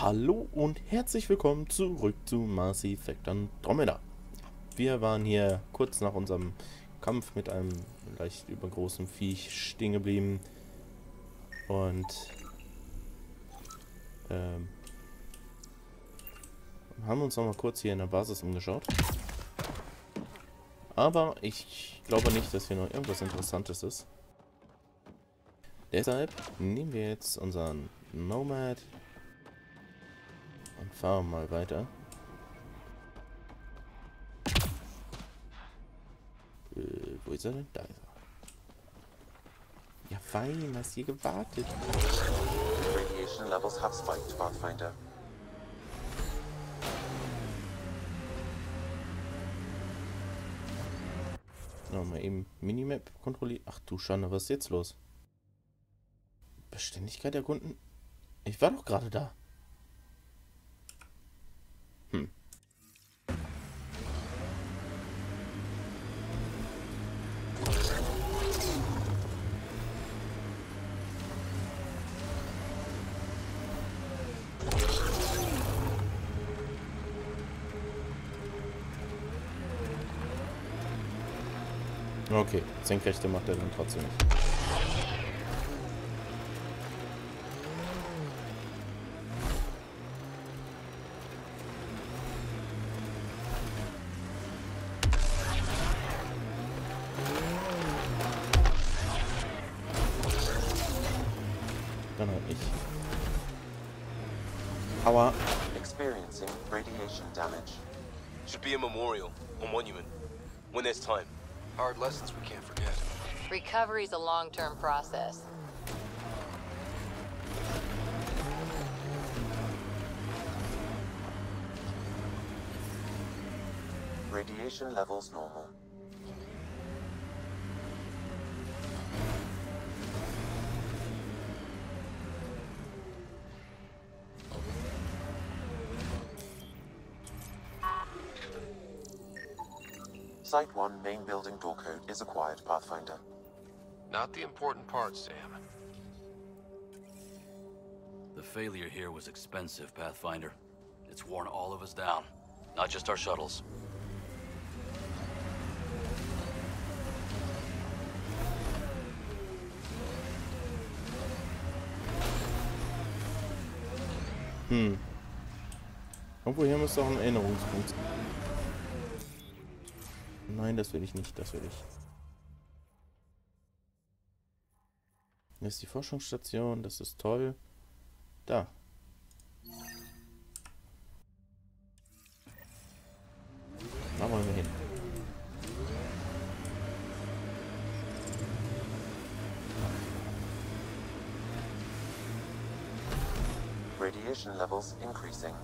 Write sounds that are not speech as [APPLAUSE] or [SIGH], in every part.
Hallo und herzlich willkommen zurück zu Mass Effect Andromeda. Wir waren hier kurz nach unserem Kampf mit einem leicht übergroßen Viech stehen geblieben und ähm, haben uns noch mal kurz hier in der Basis umgeschaut. Aber ich glaube nicht, dass hier noch irgendwas Interessantes ist. Deshalb nehmen wir jetzt unseren Nomad und fahren mal weiter. Äh, wo ist er denn? Da ist er. Ja, fein, hast hier gewartet. Radiation levels have spiked, Pathfinder. Nochmal eben Minimap kontrollieren. Ach du Schande, was ist jetzt los? Beständigkeit erkunden? Ich war doch gerade da. Okay, Senkrechte macht er dann trotzdem nicht. Dann halt nicht. Aua. Experiencing radiation damage. Should be a memorial or monument when there's time. Hard lessons we can't forget. Recovery's a long-term process. Radiation levels normal. Site 1 main building door code is acquired, Pathfinder. Not the important part, Sam. The failure here was expensive, Pathfinder. It's worn all of us down, not just our shuttles. Hm. Irgendwo hier müsste auch ein Erinnerungspunkt sein. Nein, das will ich nicht, das will ich. Hier ist die Forschungsstation, das ist toll. Da. Da wollen wir hin. Radiation levels increasing.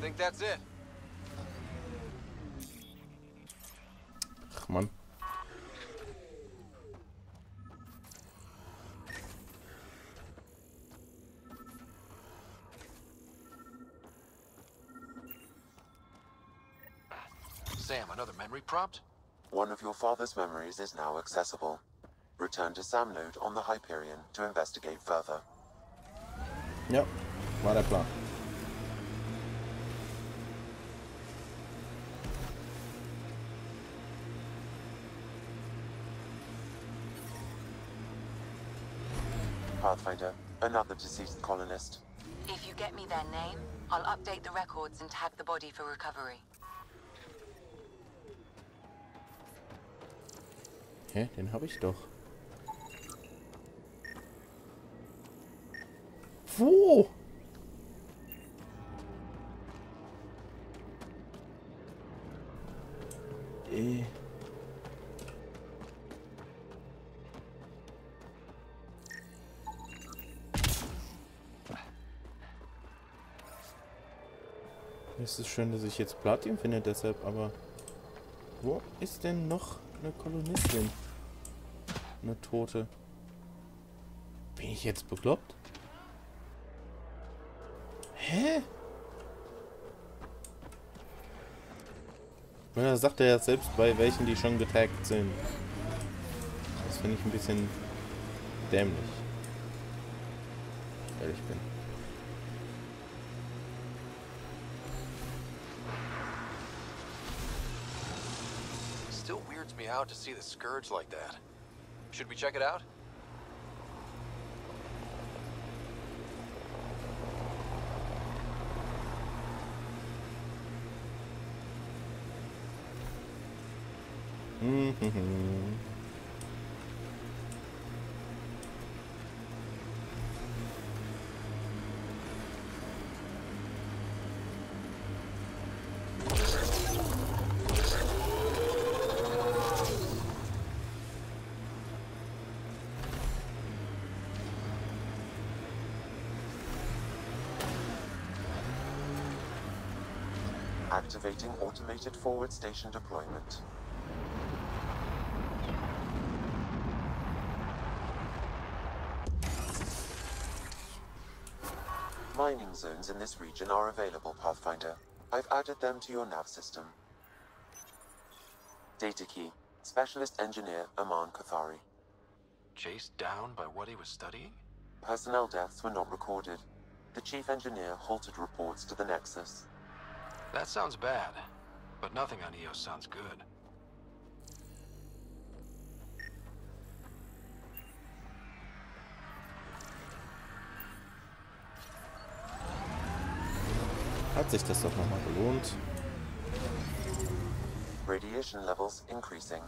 I think that's it? Ach Mann. Sam, another memory prompt? One of your father's memories is now accessible. Return to Sam node on the Hyperion to investigate further. Ja, war der Plan. Pathfinder, another deceased colonist. If you get me their name, I'll update the records and tag the body for recovery. Hä, den habe ich doch. Wo? ist schön, dass ich jetzt Platin finde deshalb, aber... Wo ist denn noch eine Kolonistin? Eine Tote. Bin ich jetzt bekloppt? Hä? Und da sagt er ja selbst, bei welchen die schon getaggt sind. Das finde ich ein bisschen dämlich. Ehrlich bin. Me out to see the Scourge like that. Should we check it out? Activating automated forward station deployment. Mining zones in this region are available, Pathfinder. I've added them to your nav system. Data key. Specialist Engineer Aman Kathari. Chased down by what he was studying? Personnel deaths were not recorded. The Chief Engineer halted reports to the Nexus. That sounds bad, but nothing on EOS sounds good. Hat sich das doch nochmal gelohnt. Radiation levels increasing.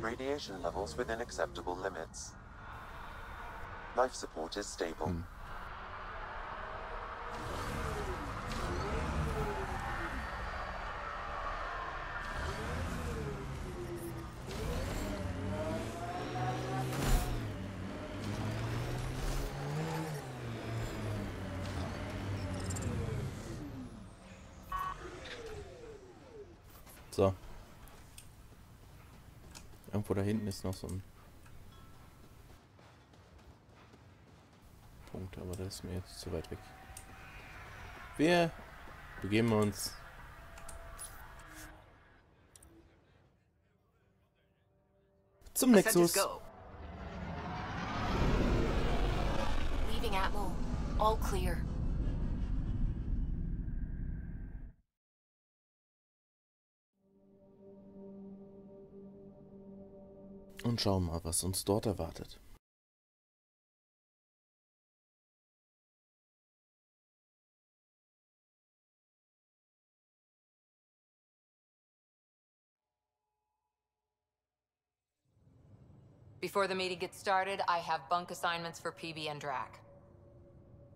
Radiation levels within acceptable limits. Life support is stable. Hm. So. Irgendwo da hinten ist noch so ein Punkt, aber das ist mir jetzt zu weit weg. Wir begeben uns zum Nexus. Leaving Atmo. All clear. Und schauen mal, was uns dort erwartet. Before the meeting gets started, I have bunk assignments for PB and Drac.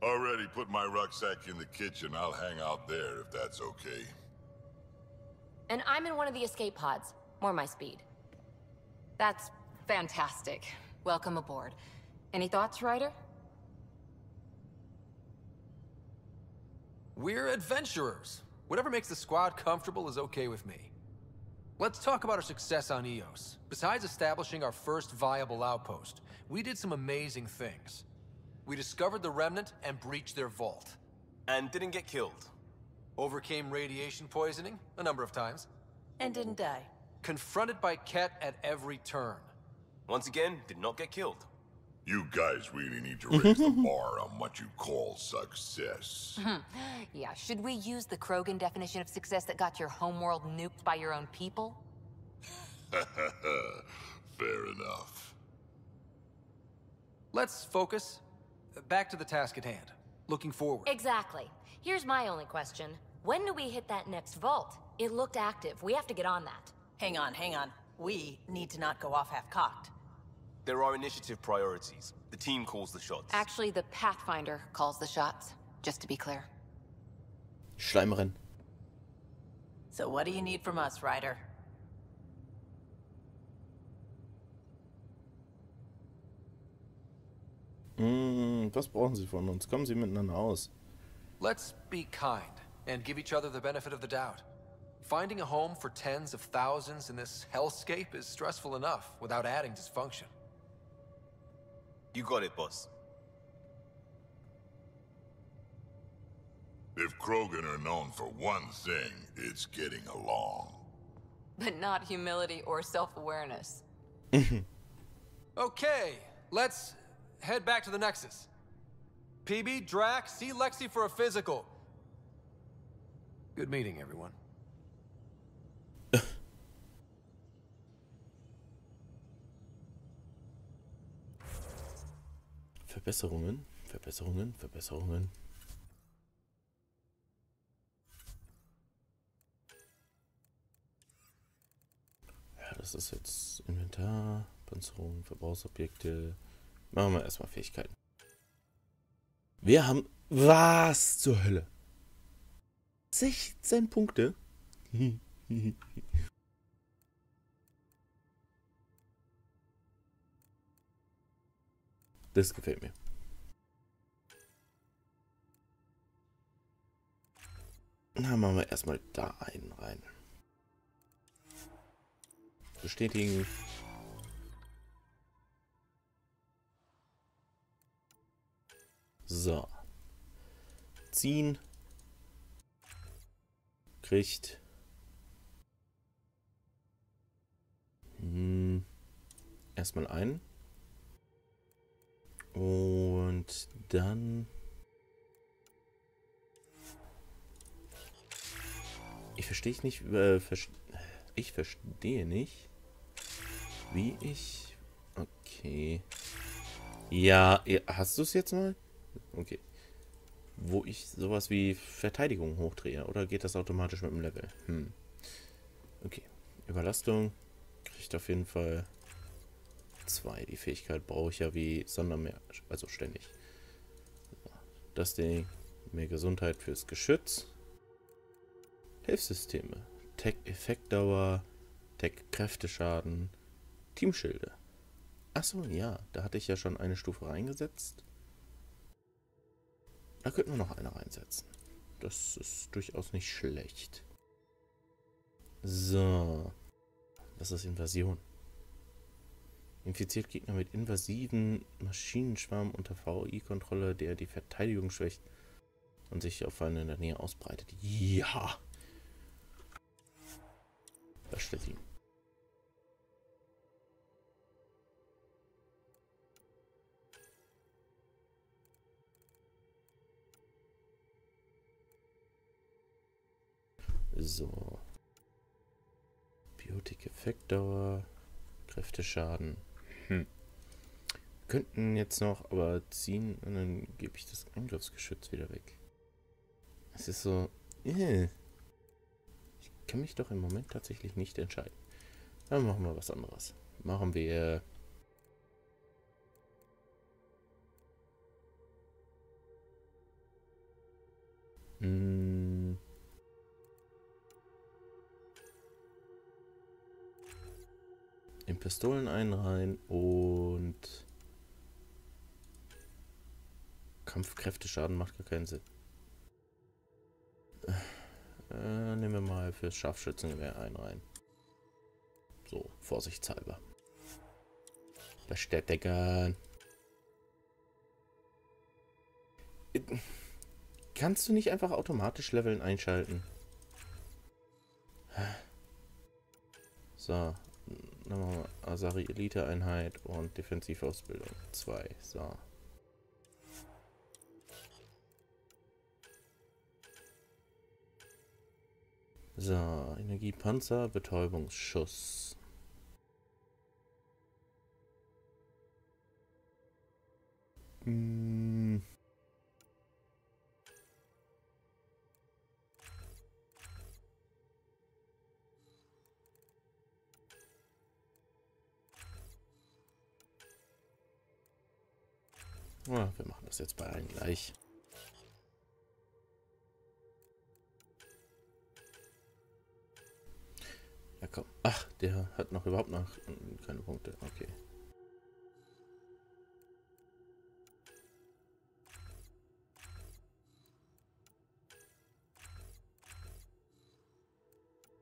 Already put my rucksack in the kitchen. I'll hang out there if that's okay. And I'm in one of the escape pods. More my speed. That's fantastic. Welcome aboard. Any thoughts, Ryder? We're adventurers. Whatever makes the squad comfortable is okay with me. Let's talk about our success on EOS. Besides establishing our first viable outpost, we did some amazing things. We discovered the Remnant and breached their vault. And didn't get killed. Overcame radiation poisoning a number of times. And didn't die. Confronted by Ket at every turn. Once again, did not get killed. You guys really need to raise the [LAUGHS] bar on what you call success. [LAUGHS] Yeah, should we use the Krogan definition of success that got your homeworld nuked by your own people? [LAUGHS] Fair enough. Let's focus. Uh, back to the task at hand. Looking forward. Exactly. Here's my only question. When do we hit that next vault? It looked active. We have to get on that. Hang on, hang on. We need to not go off half-cocked. There are initiative priorities. The team calls the shots. Actually, the Pathfinder calls the shots, just to be clear. Schleimerin. So what do you need from us, Ryder? Hm, was brauchen Sie von uns? Kommen Sie miteinander aus. Let's be kind and give each other the benefit of the doubt. Finding a home for tens of thousands in this hellscape is stressful enough without adding dysfunction. You got it, boss. If Krogan are known for one thing, it's getting along. But not humility or self-awareness. [LAUGHS] Okay, let's head back to the Nexus. PB, Drac, see Lexi for a physical. Good meeting, everyone. Verbesserungen, Verbesserungen, Verbesserungen. Ja, das ist jetzt Inventar, Panzerung, Verbrauchsobjekte. Machen wir erstmal Fähigkeiten. Wir haben... Was zur Hölle? 16 Punkte? [LAUGHS] Das gefällt mir. Na, machen wir erstmal da einen rein. Bestätigen. So. Ziehen. Kriegt. Hm. Erstmal einen. Und dann... Ich verstehe nicht, äh, ver ich verstehe nicht, wie ich... Okay. Ja, hast du es jetzt mal? Okay. Wo ich sowas wie Verteidigung hochdrehe. Oder geht das automatisch mit dem Level? Hm. Okay. Überlastung kriegt auf jeden Fall 2. Die Fähigkeit brauche ich ja wie Sondermeer, also ständig. Das Ding, mehr Gesundheit fürs Geschütz. Hilfssysteme. Tech-Effektdauer, Tech-Kräfteschaden, Teamschilde. Achso, ja, da hatte ich ja schon eine Stufe reingesetzt. Da könnten wir noch eine reinsetzen. Das ist durchaus nicht schlecht. So. Das ist Invasion. Infiziert Gegner mit invasiven Maschinenschwarm unter VI-Kontrolle, der die Verteidigung schwächt und sich auf einen in der Nähe ausbreitet. Ja! Das steht ihm. So. Biotik-Effektdauer. Kräfteschaden. Hm. Könnten jetzt noch aber ziehen und dann gebe ich das Angriffsgeschütz wieder weg. Es ist so. Äh. Ich kann mich doch im Moment tatsächlich nicht entscheiden. Dann machen wir was anderes. Machen wir. Hm. In Pistolen einreihen und Kampfkräfteschaden macht gar keinen Sinn. Äh, nehmen wir mal fürs Scharfschützengewehr einreihen. So, vorsichtshalber. Bestätigen. Kannst du nicht einfach automatisch Leveln einschalten? So, dann machen wir Asari Elite Einheit und Defensivausbildung 2. So. So, Energiepanzer, Betäubungsschuss. Hm. Ja, wir machen das jetzt bei allen gleich. Ja, komm. Ach, der hat noch überhaupt noch keine Punkte. Okay.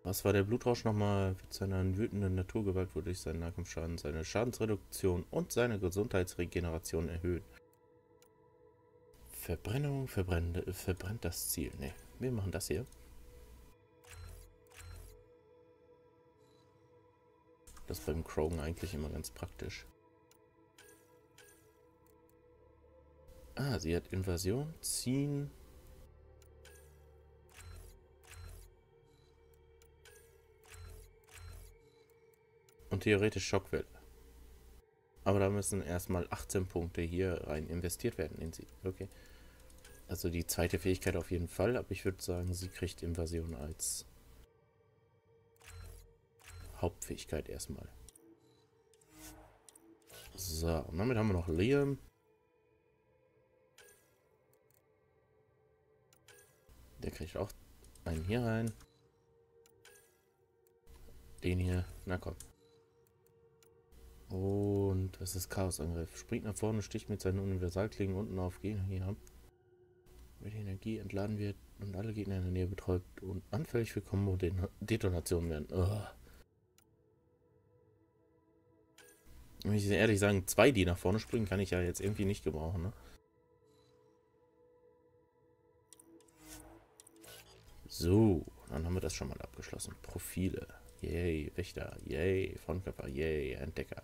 Was war der Blutrausch nochmal? Mit seiner wütenden Naturgewalt wurde durch seinen Nahkampfschaden seine Schadensreduktion und seine Gesundheitsregeneration erhöht. Verbrennung verbrennt, verbrennt das Ziel. Ne, wir machen das hier. Das ist beim Krogan eigentlich immer ganz praktisch. Ah, sie hat Invasion, ziehen. Und theoretisch Schockwelle. Aber da müssen erstmal 18 Punkte hier rein investiert werden in sie. Okay. Also die zweite Fähigkeit auf jeden Fall, aber ich würde sagen, sie kriegt Invasion als Hauptfähigkeit erstmal. So, und damit haben wir noch Liam. Der kriegt auch einen hier rein. Den hier. Na komm. Und was ist Chaosangriff? Springt nach vorne, sticht mit seinen Universalklingen unten auf Gegner hier ab. Die Energie entladen wird und alle Gegner in der Nähe betäubt und anfällig für Combo-Detonationen werden. Oh. Wenn ich ehrlich sagen, zwei, die nach vorne springen, kann ich ja jetzt irgendwie nicht gebrauchen, ne? So, dann haben wir das schon mal abgeschlossen. Profile. Yay, Wächter. Yay, Frontkörper. Yay, Entdecker.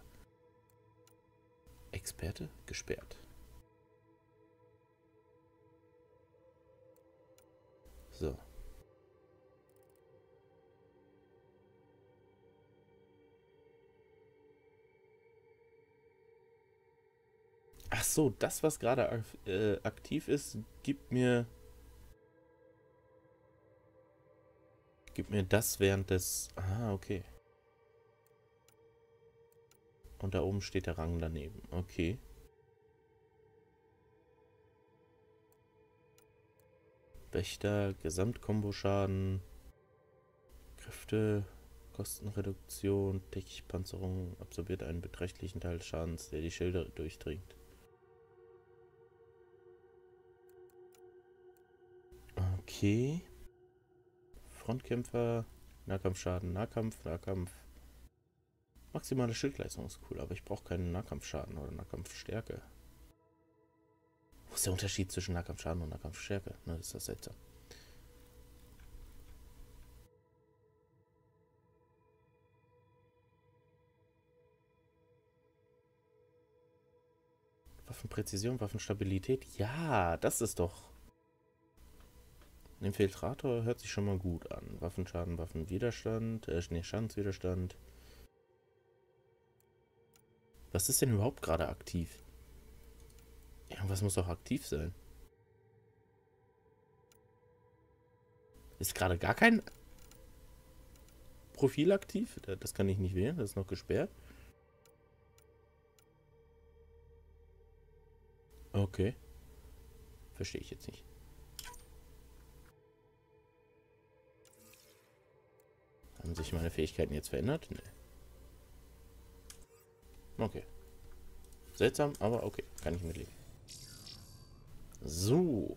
Experte gesperrt. Ach so, das, was gerade äh, aktiv ist, gibt mir gibt mir das während des... Ah, okay. Und da oben steht der Rang daneben. Okay. Wächter, Gesamtkomboschaden, Kräfte, Kostenreduktion, tägliche Panzerung, absorbiert einen beträchtlichen Teil Schadens, der die Schilder durchdringt. Okay. Frontkämpfer, Nahkampfschaden, Nahkampf, Nahkampf. Maximale Schildleistung ist cool, aber ich brauche keinen Nahkampfschaden oder Nahkampfstärke. Wo ist der Unterschied zwischen Nahkampfschaden und Nahkampfstärke? Ne, ist das seltsam. Waffenpräzision, Waffenstabilität. Ja, das ist doch Infiltrator hört sich schon mal gut an. Waffenschaden, Waffenwiderstand, äh, nee, Schadenswiderstand. Was ist denn überhaupt gerade aktiv? Irgendwas muss doch aktiv sein. Ist gerade gar kein Profil aktiv? Das kann ich nicht wählen, das ist noch gesperrt. Okay. Verstehe ich jetzt nicht. Haben sich meine Fähigkeiten jetzt verändert? Nee. Okay. Seltsam, aber okay. Kann ich mitleben. So.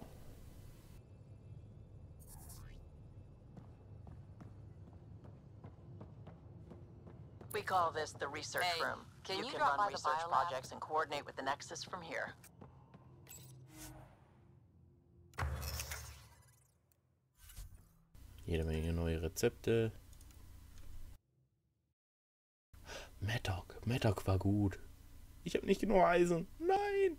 We call this the research Hey, room. can you can drop run research projects and coordinate with the Nexus from here. Jede Menge neue Rezepte. Maddock. Maddock war gut. Ich habe nicht genug Eisen. Nein.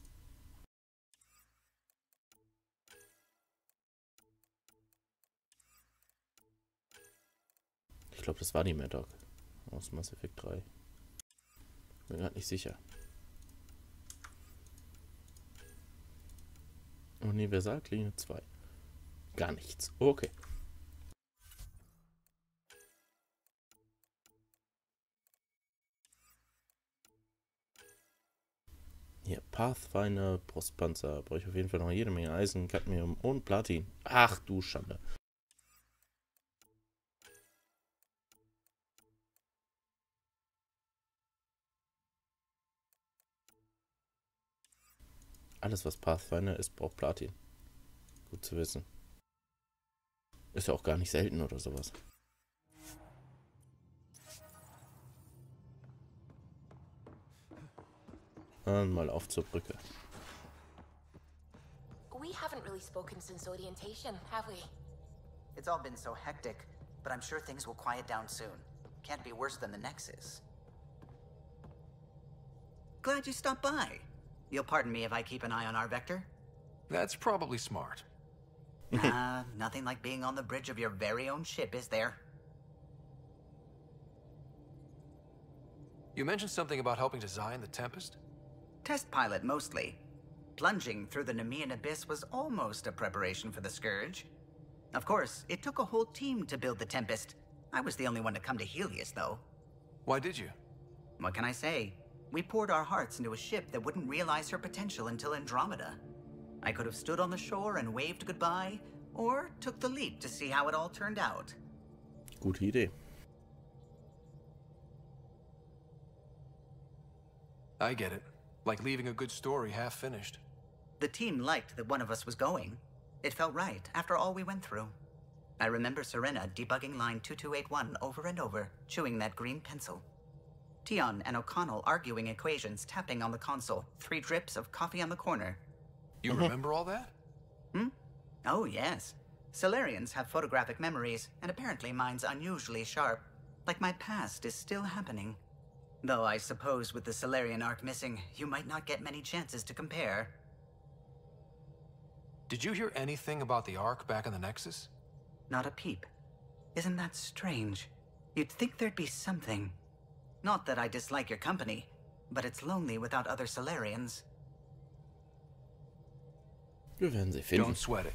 Ich glaube, das war die Maddock aus Mass Effect 3. Bin gerade nicht sicher. Universalklinge 2. Gar nichts. Okay. Hier, Pathfinder, Brustpanzer. Brauche ich auf jeden Fall noch jede Menge Eisen, Cadmium und Platin. Ach du Schande. Alles, was Pathfinder ist, braucht Platin. Gut zu wissen. Ist ja auch gar nicht selten oder sowas. Und mal auf zur Brücke. We haven't really spoken since orientation, have we? It's all been so hectic, but I'm sure things will quiet down soon. Can't be worse than the Nexus. Glad you stopped by. You'll pardon me if I keep an eye on our vector? That's probably smart. [LAUGHS] Ah, nothing like being on the bridge of your very own ship, is there? You mentioned something about helping design the Tempest? Test pilot, mostly. Plunging through the Nemean Abyss was almost a preparation for the Scourge. Of course, it took a whole team to build the Tempest. I was the only one to come to Helios, though. Why did you? What can I say? We poured our hearts into a ship that wouldn't realize her potential until Andromeda. I could have stood on the shore and waved goodbye, or took the leap to see how it all turned out. Gute Idee. I get it. Like leaving a good story half finished. The team liked that one of us was going. It felt right after all we went through. I remember Serena debugging line 2281 over and over, chewing that green pencil. Tion and O'Connell arguing equations, tapping on the console, three drips of coffee on the corner. You remember all that? Hmm? Oh, yes. Solarians have photographic memories, and apparently mine's unusually sharp. Like my past is still happening. Though I suppose with the Solarian arc missing, you might not get many chances to compare. Did you hear anything about the Ark back in the Nexus? Not a peep. Isn't that strange? You'd think there'd be something. Not that I dislike your company, but it's lonely without other Solarians. Wir werden sie finden. Don't sweat it.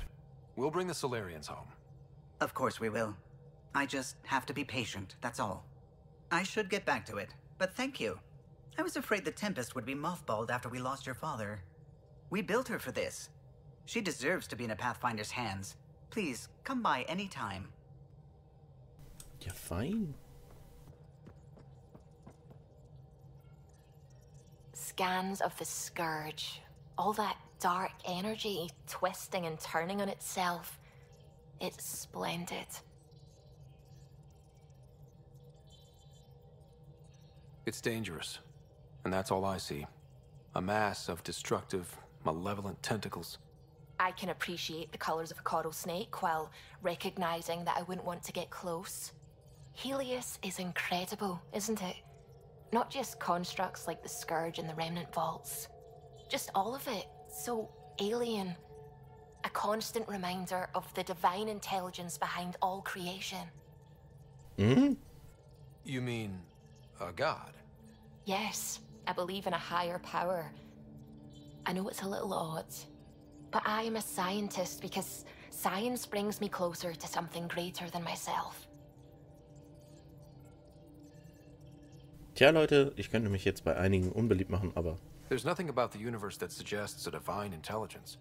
We'll bring the Solarians home. Of course we will. I just have to be patient, that's all. I should get back to it, but thank you. I was afraid the Tempest would be mothballed after we lost your father. We built her for this. She deserves to be in a Pathfinder's hands. Please, come by any time. Ja, fein. Scans of the Scourge. All that dark energy twisting and turning on itself. It's splendid. It's dangerous. And that's all I see. A mass of destructive, malevolent tentacles. I can appreciate the colors of a coral snake while recognizing that I wouldn't want to get close. Helios is incredible, isn't it? Not just constructs like the Scourge and the Remnant Vaults. Just all of it. So alien. A constant reminder of the divine intelligence behind all creation. Mhm. You mean a god? Yes, I believe in a higher power. I know it's a little odd, but I am a scientist because science brings me closer to something greater than myself. Tja, Leute, ich könnte mich jetzt bei einigen unbeliebt machen, aber There's nothing about the universe that suggests a divine intelligence.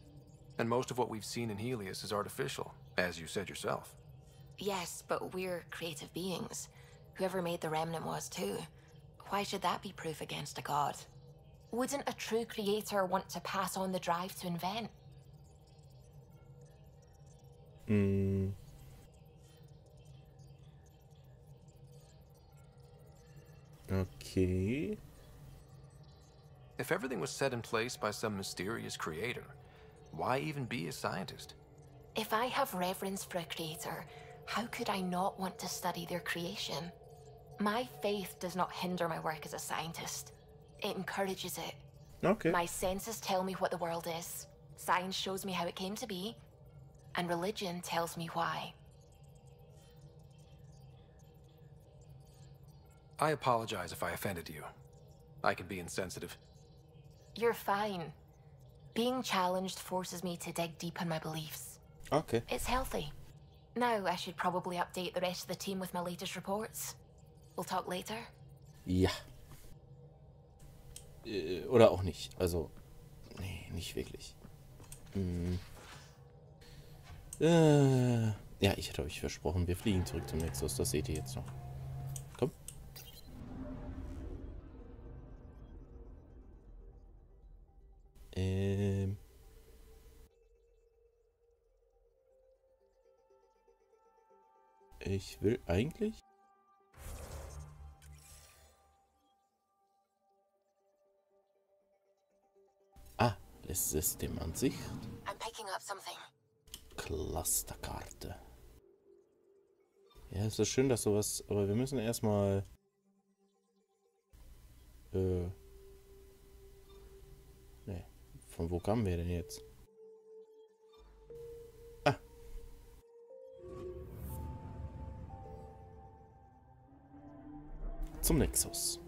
And most of what we've seen in Helios is artificial, as you said yourself. Yes, but we're creative beings. Whoever made the remnant was too. Why should that be proof against a god? Wouldn't a true creator want to pass on the drive to invent? mh, okay. If everything was set in place by some mysterious creator, why even be a scientist? If I have reverence for a creator, how could I not want to study their creation? My faith does not hinder my work as a scientist. It encourages it. Okay. My senses tell me what the world is. Science shows me how it came to be. And religion tells me why. I apologize if I offended you. I can be insensitive. You're fine. Being challenged forces me to dig deep in my beliefs. Okay. It's healthy. Now I should probably update the rest of the team with my latest reports. We'll talk later. Ja. Äh, oder auch nicht. Also, nee, nicht wirklich. Hm. Äh, ja, ich hätte euch versprochen, wir fliegen zurück zum Nexus. Das seht ihr jetzt noch. Komm. Ähm. Ich will eigentlich... das Systemansicht. Something. Clusterkarte. Ja, es ist schön, dass sowas... Aber wir müssen erstmal... Äh... Ne. Von wo kamen wir denn jetzt? Ah. Zum Nexus.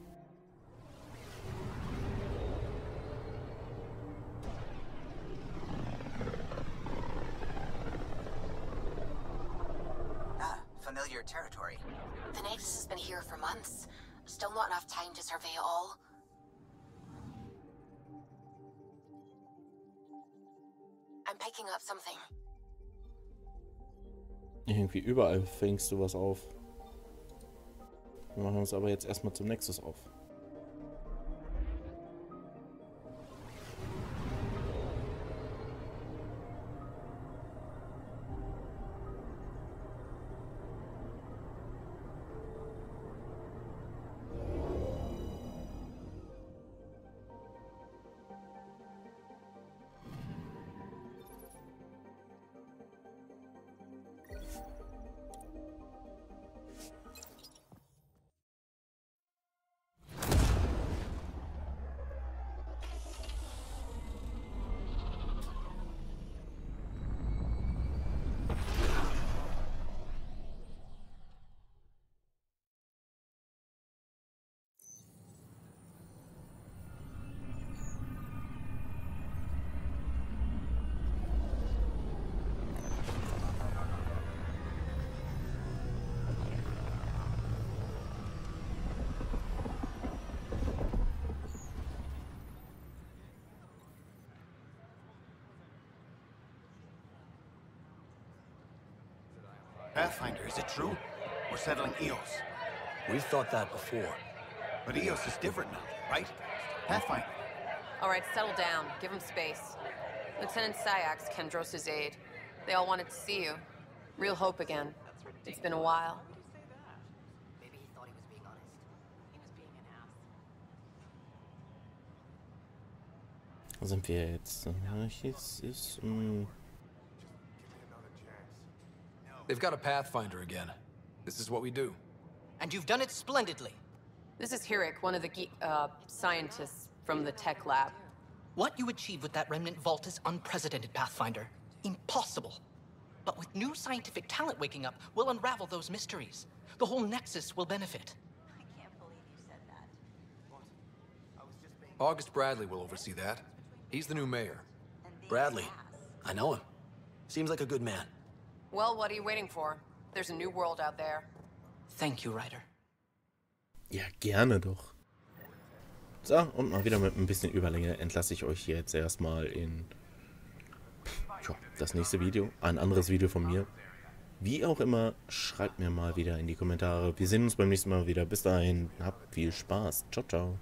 Familiar territory. The Nexus has been here for months. Still not enough time to survey all. I'm picking up something. Irgendwie überall fängst du was auf. Wir machen uns aber jetzt erstmal zum Nexus auf. Pathfinder, is it true? We're settling Eos. We've thought that before. But Eos is different now, right? Pathfinder. All right, settle down. Give him space. Lieutenant Syax, Kendros' aide. They all wanted to see you. Real hope again. It's been a while. Maybe he thought he was being mm, honest. He was being an ass. Wo sind wir jetzt? Jetzt ist... Mh, They've got a Pathfinder again. This is what we do. And you've done it splendidly. This is Hirik, one of the ge- uh, scientists from the tech lab. What you achieved with that remnant vault is unprecedented, Pathfinder. Impossible. But with new scientific talent waking up, we'll unravel those mysteries. The whole Nexus will benefit. I can't believe you said that. Being... August Bradley will oversee that. He's the new mayor. Bradley. I know him. Seems like a good man. Well, what are you waiting for? There's a new world out there. Thank you, Ryder. Ja, gerne doch. So, und mal wieder mit ein bisschen Überlänge entlasse ich euch jetzt erstmal in tja, das nächste Video. Ein anderes Video von mir. Wie auch immer, schreibt mir mal wieder in die Kommentare. Wir sehen uns beim nächsten Mal wieder. Bis dahin, habt viel Spaß. Ciao, ciao.